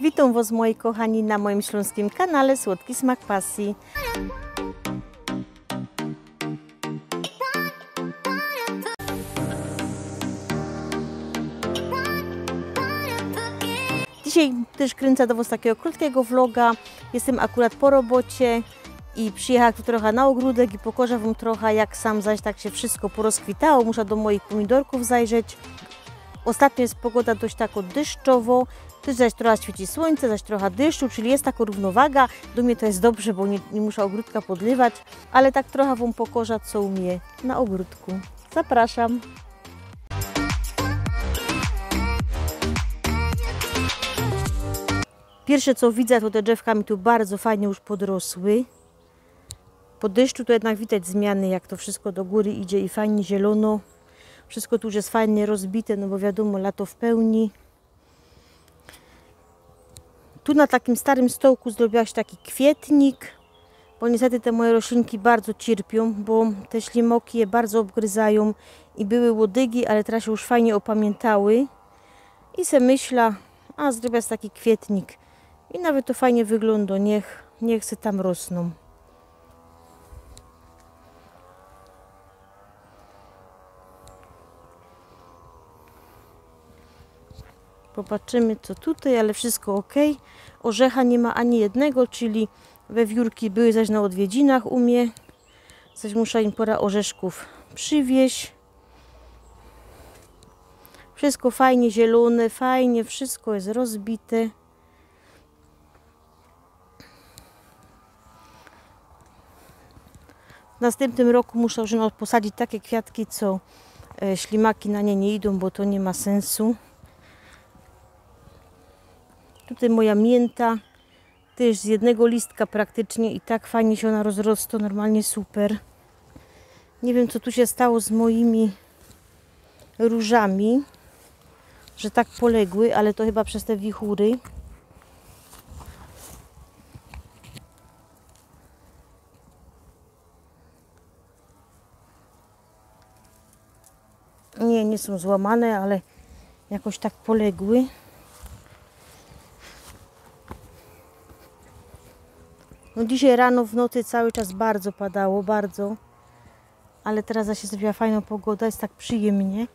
Witam Was moi kochani na moim śląskim kanale Słodki Smak Pasji. Dzisiaj też kręcę do Was takiego krótkiego vloga. Jestem akurat po robocie i przyjechałam tu trochę na ogródek i pokażę Wam trochę jak sam zaś tak się wszystko porozkwitało. Muszę do moich pomidorków zajrzeć. Ostatnio jest pogoda dość tako deszczowo, zaś trochę świeci słońce, zaś trochę deszczu, czyli jest taka równowaga. Do mnie to jest dobrze, bo nie, nie muszę ogródka podlewać, ale tak trochę Wam pokażę, co u mnie na ogródku. Zapraszam. Pierwsze co widzę, to te drzewka mi tu bardzo fajnie już podrosły. Po deszczu to jednak widać zmiany, jak to wszystko do góry idzie i fajnie zielono. Wszystko tu już jest fajnie rozbite, no bo wiadomo, lato w pełni. Tu na takim starym stołku zrobiłaś taki kwietnik, bo niestety te moje roślinki bardzo cierpią, bo te ślimoki je bardzo obgryzają i były łodygi, ale teraz się już fajnie opamiętały. I se myśla, a zrobię taki kwietnik. I nawet to fajnie wygląda, niech, niech se tam rosną. Popatrzymy co tutaj, ale wszystko ok. Orzecha nie ma ani jednego, czyli wewiórki były zaś na odwiedzinach u mnie. Zaś muszę im pora orzeszków przywieźć. Wszystko fajnie zielone, fajnie, wszystko jest rozbite. W następnym roku muszę już posadzić takie kwiatki, co e, ślimaki na nie nie idą, bo to nie ma sensu. Tutaj moja mięta, też z jednego listka praktycznie i tak fajnie się ona rozrosta, normalnie super. Nie wiem co tu się stało z moimi różami, że tak poległy, ale to chyba przez te wichury. Nie, nie są złamane, ale jakoś tak poległy. No dzisiaj rano w nocy cały czas bardzo padało, bardzo. Ale teraz się zrobiła fajna pogoda, jest tak przyjemnie.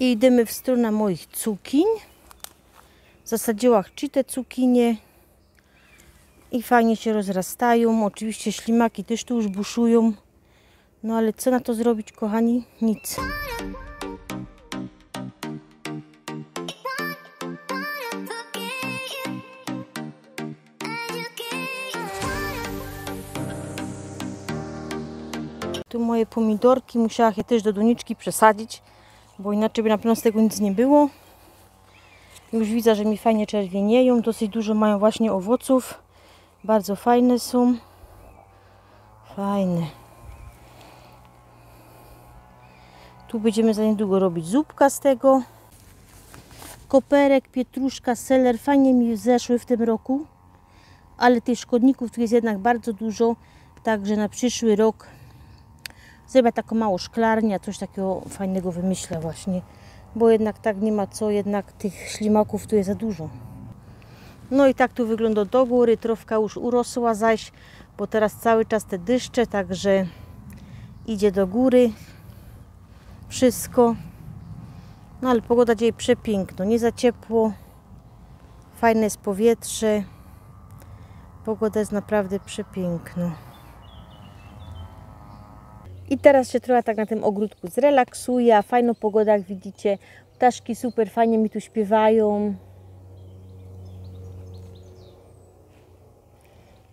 I idziemy w stronę moich cukiń. Zasadziłam ci te cukinie i fajnie się rozrastają. Oczywiście ślimaki też tu już buszują. No ale co na to zrobić, kochani? Nic. Tu moje pomidorki, musiałam je też do doniczki przesadzić bo inaczej by na pewno z tego nic nie było. Już widzę, że mi fajnie czerwienieją, dosyć dużo mają właśnie owoców. Bardzo fajne są. Fajne. Tu będziemy za niedługo robić zupka z tego. Koperek, pietruszka, seler fajnie mi zeszły w tym roku. Ale tych szkodników tu jest jednak bardzo dużo. Także na przyszły rok Zrobię taką małą szklarnię, coś takiego fajnego wymyślę właśnie. Bo jednak tak nie ma co, jednak tych ślimaków tu jest za dużo. No i tak tu wygląda do góry. Trofka już urosła zaś, bo teraz cały czas te dyszcze, także idzie do góry wszystko. No ale pogoda dzisiaj przepiękna, nie za ciepło. Fajne jest powietrze. Pogoda jest naprawdę przepiękna. I teraz się trochę tak na tym ogródku zrelaksuję. Fajną pogoda, jak widzicie. Ptaszki super fajnie mi tu śpiewają.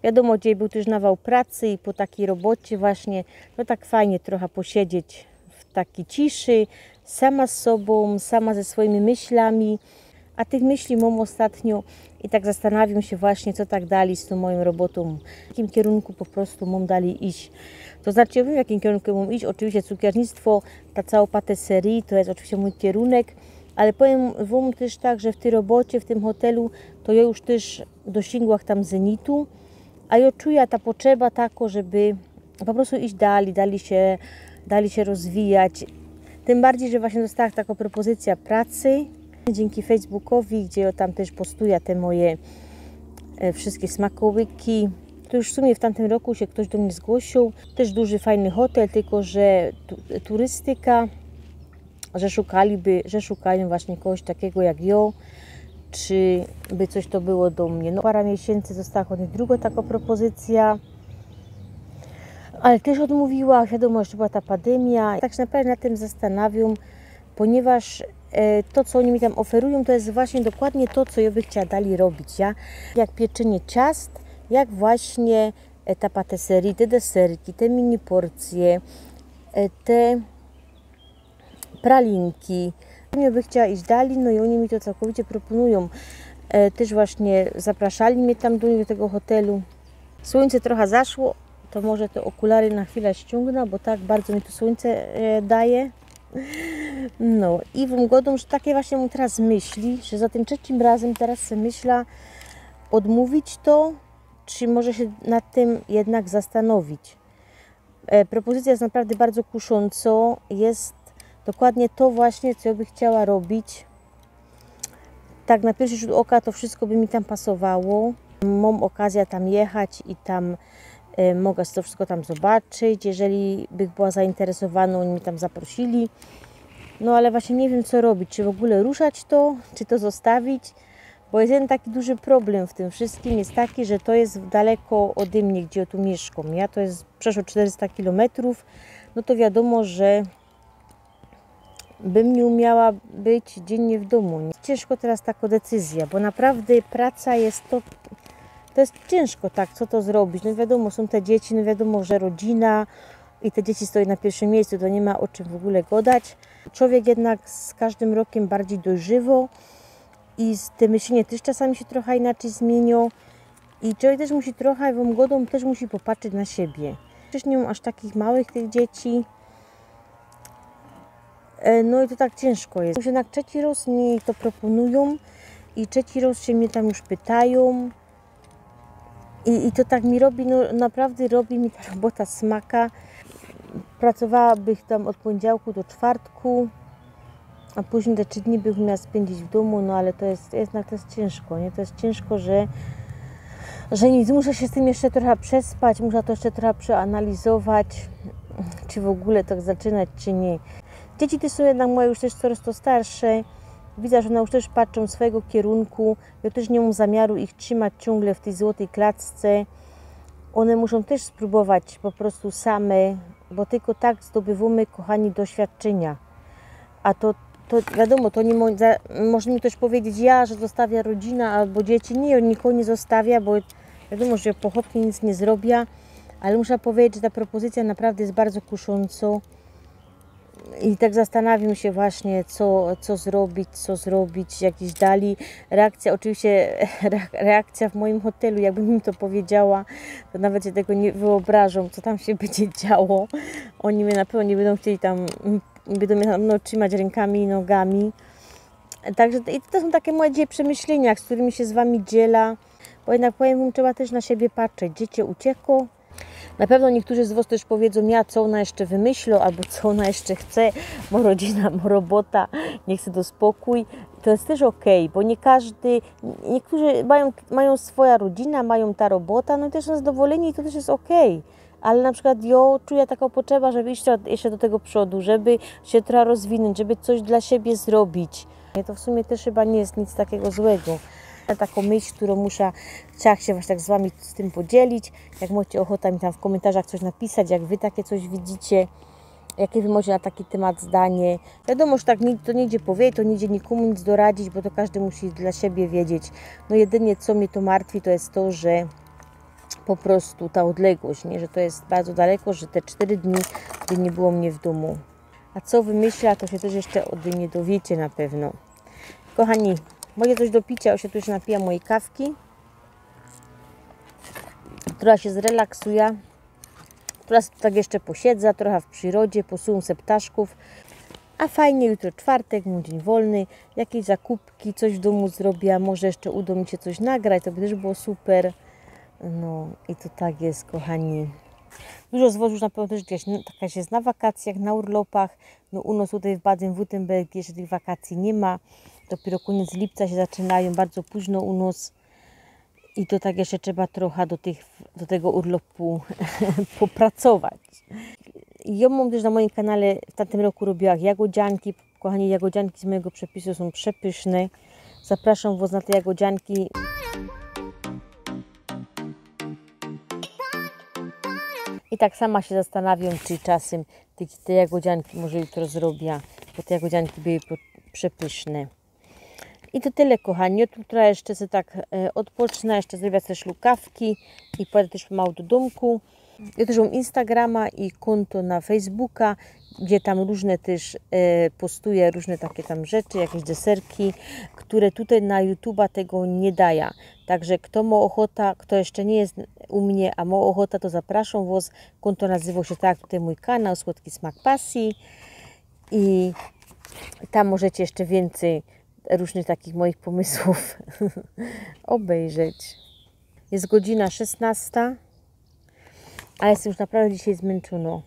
Wiadomo, dzisiaj był też nawał pracy i po takiej robocie właśnie, no tak fajnie trochę posiedzieć w takiej ciszy, sama z sobą, sama ze swoimi myślami. A tych myśli mam ostatnio i tak zastanawiam się właśnie, co tak dali z tą moją robotą, w jakim kierunku po prostu mam dali iść. To znaczy, ja wiem, w jakim kierunku mam iść. Oczywiście cukiernictwo, ta cała patisserie, to jest oczywiście mój kierunek, ale powiem Wam też tak, że w tej robocie, w tym hotelu, to ja już też dosięgłam tam zenitu, a ja czuję ta potrzeba tako, żeby po prostu iść dalej, dali się, dali się rozwijać. Tym bardziej, że właśnie dostałam taką propozycję pracy dzięki Facebookowi, gdzie tam też postuję te moje e, wszystkie smakołyki. To już w sumie w tamtym roku się ktoś do mnie zgłosił. Też duży, fajny hotel, tylko że tu, turystyka, że szukaliby, że szukają właśnie kogoś takiego jak ja, czy by coś to było do mnie. No parę miesięcy została od nich druga taka propozycja, ale też odmówiła, wiadomo, że była ta pandemia. Tak się naprawdę nad tym zastanawiam, ponieważ e, to, co oni mi tam oferują, to jest właśnie dokładnie to, co ja by chciała dali robić. Ja? Jak pieczenie ciast, jak właśnie e, ta patisserie, te deserki, te mini porcje, e, te pralinki. Ja by chciała iść dalej, no i oni mi to całkowicie proponują. E, też właśnie zapraszali mnie tam do, tego hotelu. Słońce trochę zaszło, to może te okulary na chwilę ściągnę, bo tak bardzo mi to słońce e, daje. No i w godą, że takie właśnie mam teraz myśli, że za tym trzecim razem teraz sobie myślę odmówić to, czy może się nad tym jednak zastanowić. E, propozycja jest naprawdę bardzo kusząco, jest dokładnie to właśnie, co ja bym chciała robić. Tak na pierwszy rzut oka to wszystko by mi tam pasowało. Mam okazję tam jechać i tam mogę to wszystko tam zobaczyć. Jeżeli bych była zainteresowana, oni mi tam zaprosili. No ale właśnie nie wiem co robić, czy w ogóle ruszać to, czy to zostawić. Bo jeden taki duży problem w tym wszystkim, jest taki, że to jest daleko ode mnie, gdzie ja tu mieszkam. Ja to jest przeszło 400 km, no to wiadomo, że bym nie umiała być dziennie w domu. Ciężko teraz taka decyzja, bo naprawdę praca jest to, to jest ciężko tak, co to zrobić. No wiadomo, są te dzieci, no wiadomo, że rodzina i te dzieci stoją na pierwszym miejscu, to nie ma o czym w ogóle gadać. Człowiek jednak z każdym rokiem bardziej dojrzywo i te myślenie też czasami się trochę inaczej zmienią i człowiek też musi trochę, wam godą też musi popatrzeć na siebie. Przecież nie mam aż takich małych tych dzieci, E, No i to tak ciężko jest. Już jednak trzeci raz mi to proponują i trzeci raz się mnie tam już pytają. I, I to tak mi robi, no naprawdę robi mi ta robota smaka. Pracowałabym tam od poniedziałku do czwartku, a później te trzy dni bym miała spędzić w domu, no ale to jest jednak to jest ciężko, nie? To jest ciężko, że, że nic, muszę się z tym jeszcze trochę przespać, muszę to jeszcze trochę przeanalizować, czy w ogóle tak zaczynać, czy nie. Dzieci te są jednak moje już też coraz to starsze. Widzę, że one już też patrzą swojego kierunku. Ja też nie mam zamiaru ich trzymać ciągle w tej złotej klatce. One muszą też spróbować po prostu same, bo tylko tak zdobywamy, kochani, doświadczenia. A to, to wiadomo, to nie mo, za, może mi ktoś powiedzieć, ja, że zostawia rodzina albo dzieci. Nie, nikogo nie zostawia, bo wiadomo, że pochopnie nic nie zrobię, ale muszę powiedzieć, że ta propozycja naprawdę jest bardzo kusząca. I tak zastanawiam się właśnie, co, co zrobić, co zrobić, jakieś dali. Reakcja, oczywiście reakcja w moim hotelu, jakbym im to powiedziała, to nawet się tego nie wyobrażą, co tam się będzie działo. Oni mnie na pewno nie będą chcieli tam, będą mnie tam no, trzymać rękami i nogami. Także i to są takie moje przemyślenia, z którymi się z Wami dziela, bo jednak powiem trzeba też na siebie patrzeć. Dziecię uciekło, na pewno niektórzy z Was też powiedzą, ja co ona jeszcze wymyślą, albo co ona jeszcze chce, bo rodzina, bo robota, nie chce do spokój. To jest też ok, bo nie każdy, niektórzy mają, mają swoja rodzina, mają ta robota, no i też są zadowoleni i to też jest ok. Ale na przykład ja czuję taką potrzebę, żeby iść jeszcze do tego przodu, żeby się trochę rozwinąć, żeby coś dla siebie zrobić. To w sumie też chyba nie jest nic takiego złego taką myśl, którą muszę, chciała się właśnie tak z Wami z tym podzielić. Jak macie ochotę mi tam w komentarzach coś napisać, jak Wy takie coś widzicie, jakie Wy macie na taki temat zdanie. Wiadomo, że tak to nie idzie powiedzieć, to nie idzie nikomu nic doradzić, bo to każdy musi dla siebie wiedzieć. No jedynie co mnie to martwi, to jest to, że po prostu ta odległość, nie? że to jest bardzo daleko, że te cztery dni, gdy nie było mnie w domu. A co wymyśla, to się też jeszcze ode mnie dowiecie na pewno. Kochani, Moje coś do picia, już się tu już napija mojej kawki, która się zrelaksuje. Teraz tak jeszcze posiedzę, trochę w przyrodzie, posuwam se ptaszków. A fajnie, jutro czwartek, mój dzień wolny, jakieś zakupki, coś w domu zrobię, może jeszcze uda mi się coś nagrać, to by też było super. No i to tak jest, kochani. Dużo z już na pewno też gdzieś taka jest na wakacjach, na urlopach. No u nas tutaj w Baden-Württemberg jeszcze tych wakacji nie ma. Dopiero koniec lipca się zaczynają, bardzo późno u nas. I to tak jeszcze trzeba trochę do, tych, do tego urlopu popracować. Ja mam też na moim kanale w tamtym roku robiłam jagodzianki. Kochani, jagodzianki z mojego przepisu są przepyszne. Zapraszam Was na te jagodzianki. I tak sama się zastanawiam, czy czasem te, te jagodzianki może jutro zrobię, bo te jagodzianki były przepyszne. I to tyle, kochani. Jutro jeszcze sobie tak e, odpocznę, jeszcze zrobię też lukawki i pojadę też mało do domku. Ja też mam Instagrama i konto na Facebooka, gdzie tam różne też e, postuję różne takie tam rzeczy, jakieś deserki, które tutaj na YouTube'a tego nie daje. Także kto ma ochota, kto jeszcze nie jest u mnie, a ma ochota, to zapraszam Was. Konto nazywa się tak, tutaj mój kanał Słodki Smak Pasji i tam możecie jeszcze więcej różnych takich moich pomysłów obejrzeć. Jest godzina 16, a jestem już naprawdę dzisiaj zmęczona.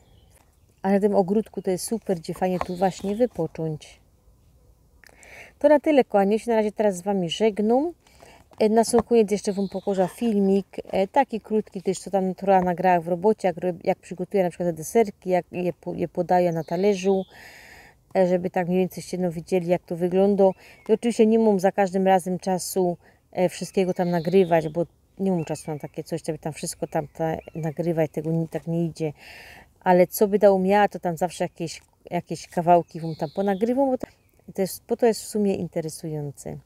A na tym ogródku to jest super, gdzie fajnie tu właśnie wypocząć. To na tyle, kochani. Ja się na razie teraz z Wami żegnam. E, na sam koniec jeszcze Wam pokażę filmik, e, taki krótki też, co tam trochę nagrała w robocie, jak, jak przygotuję na przykład te deserki, jak je, je podaję na talerzu, żeby tak mniej więcej się no, widzieli, jak to wygląda. I oczywiście nie mam za każdym razem czasu wszystkiego tam nagrywać, bo nie mam czasu na takie coś, żeby tam wszystko tam ta, nagrywać, tego nie, tak nie idzie. Ale co by dał miała, to tam zawsze jakieś, jakieś kawałki wam tam ponagrywam, bo to, jest, bo to jest w sumie interesujące.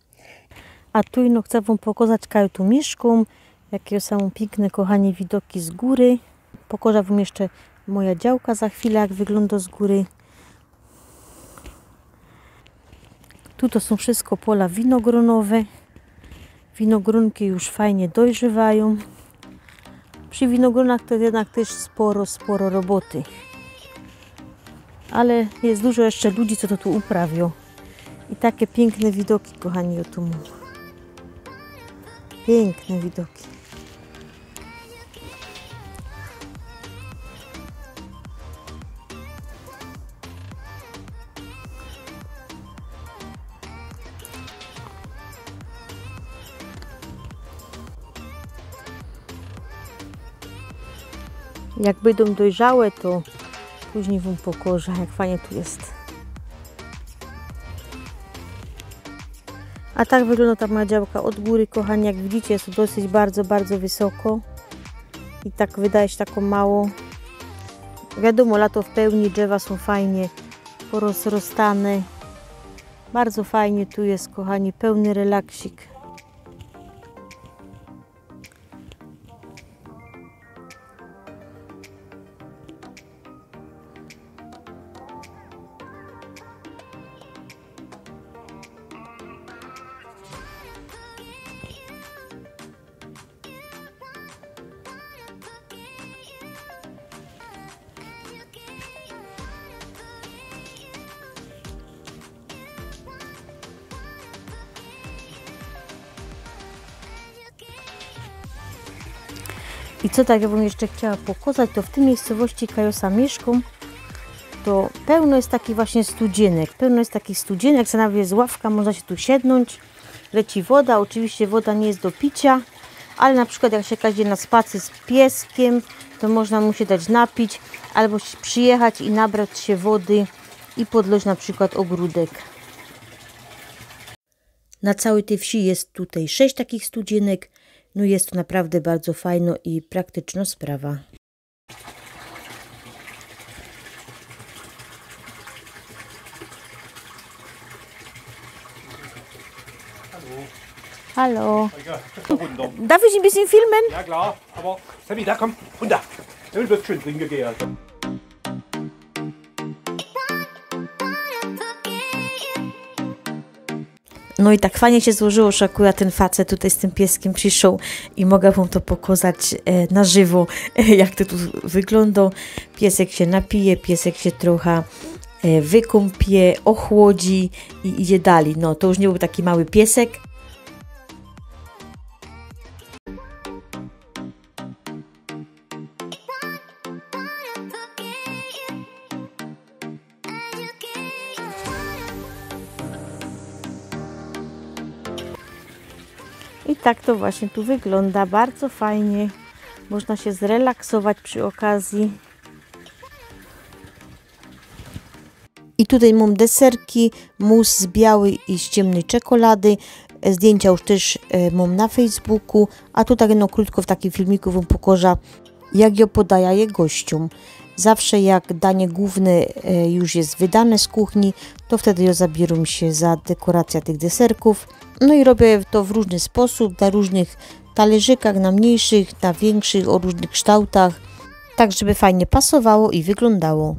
A tu no chcę Wam pokazać kaju tu mieszkam, jakie są piękne, kochanie, widoki z góry. Pokażę Wam jeszcze moja działka za chwilę, jak wygląda z góry. Tu to są wszystko pola winogronowe. Winogronki już fajnie dojrzewają. Przy winogronach to jednak też sporo, sporo roboty. Ale jest dużo jeszcze ludzi, co to tu uprawią. I takie piękne widoki, kochani, o tu. Piękne widoki. Jak będą dojrzałe, to później Wam pokorzę, jak fajnie tu jest. A tak wygląda ta moja działka od góry, kochani. Jak widzicie, jest dosyć bardzo, bardzo wysoko. I tak wydaje się taką mało. Wiadomo, lato w pełni, drzewa są fajnie porozrostane. Bardzo fajnie tu jest, kochani, pełny relaksik. I co tak ja bym jeszcze chciała pokazać, to w tej miejscowości Kajosa mieszkam, to pełno jest takich właśnie studzienek. Pełno jest takich studzienek, co nawet jest ławka, można się tu siednąć. Leci woda, oczywiście woda nie jest do picia, ale na przykład jak się kadzie na spacer z pieskiem, to można mu się dać napić, albo przyjechać i nabrać się wody i podloć na przykład ogródek. Na całej tej wsi jest tutaj sześć takich studzienek, no jest to naprawdę bardzo fajna i praktyczna sprawa. Hallo. Darf ich ein bisschen filmen? Ja klar, aber Sammy, da komm, runter. Du wirst schön trinken gehen. No i tak fajnie się złożyło, że akurat ten facet tutaj z tym pieskiem przyszedł i mogę wam to pokazać e, na żywo, jak to tu wygląda. Piesek się napije, piesek się trochę e, wykąpie, ochłodzi i idzie dalej. No to już nie był taki mały piesek, tak to właśnie tu wygląda. Bardzo fajnie. Można się zrelaksować przy okazji. I tutaj mam deserki, mus z białej i z ciemnej czekolady. Zdjęcia już też e, mam na Facebooku. A tu tak no krótko w takim filmiku wam pokażę, jak ją podaję je gościom. Zawsze jak danie główne e, już jest wydane z kuchni, to wtedy ja zabieram się za dekorację tych deserków. No i robię to w różny sposób, na różnych talerzykach, na mniejszych, na większych, o różnych kształtach, tak żeby fajnie pasowało i wyglądało.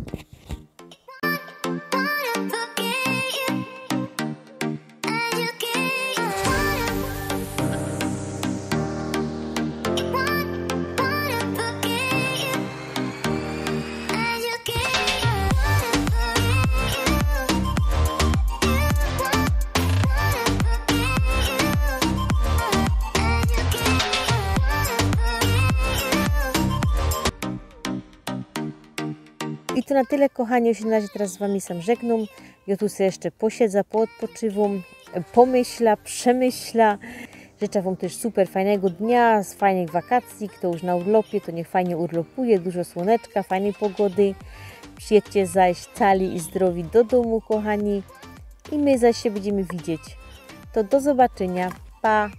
Na tyle, kochani. Ja się na razie teraz z Wami sam żegnam. Ja tu sobie jeszcze posiedzę, poodpoczywam, pomyśla, przemyśla. Życzę Wam też super fajnego dnia, z fajnych wakacji. Kto już na urlopie, to niech fajnie urlopuje, dużo słoneczka, fajnej pogody. Przyjedźcie zaś cali i zdrowi do domu, kochani. I my zaś się będziemy widzieć. To do zobaczenia. Pa!